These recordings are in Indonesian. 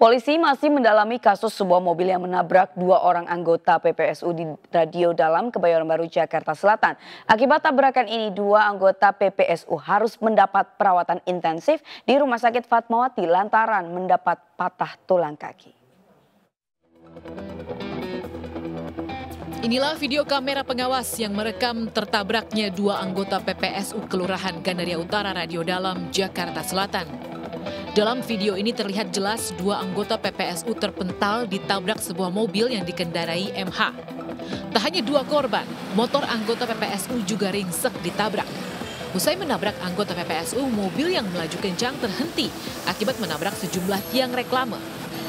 Polisi masih mendalami kasus sebuah mobil yang menabrak dua orang anggota PPSU di Radio Dalam Kebayoran Baru Jakarta Selatan. Akibat tabrakan ini dua anggota PPSU harus mendapat perawatan intensif di Rumah Sakit Fatmawati lantaran mendapat patah tulang kaki. Inilah video kamera pengawas yang merekam tertabraknya dua anggota PPSU Kelurahan Gandaria Utara Radio Dalam, Jakarta Selatan. Dalam video ini terlihat jelas dua anggota PPSU terpental ditabrak sebuah mobil yang dikendarai MH. Tak hanya dua korban, motor anggota PPSU juga ringsek ditabrak. Usai menabrak anggota PPSU, mobil yang melaju kencang terhenti akibat menabrak sejumlah tiang reklame.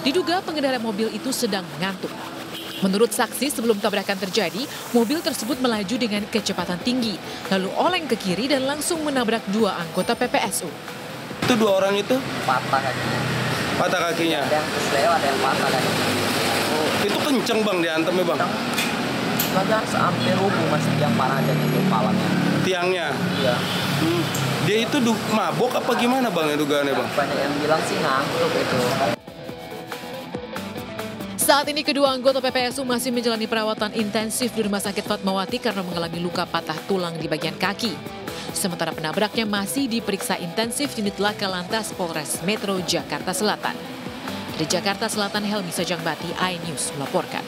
Diduga pengendara mobil itu sedang mengantuk. Menurut saksi sebelum tabrakan terjadi, mobil tersebut melaju dengan kecepatan tinggi, lalu oleng ke kiri dan langsung menabrak dua anggota PPSU. Itu dua orang itu? Patah kakinya. Patah kakinya? Ada yang kesleo, ada yang patah kakinya. Oh, itu kenceng bang diantemnya bang? Kenceng. hampir rubuh masih yang parah aja gitu kepalanya. Tiangnya? Iya. Hmm. Dia itu mabok apa gimana bang ya dugaannya bang? Banyak yang bilang sih ngantuk itu. Saat ini kedua anggota PPSU masih menjalani perawatan intensif di Rumah Sakit Fatmawati karena mengalami luka patah tulang di bagian kaki. Sementara penabraknya masih diperiksa intensif unit laka lantas Polres Metro Jakarta Selatan. Di Jakarta Selatan, Helmi Sajangbati, iNews melaporkan.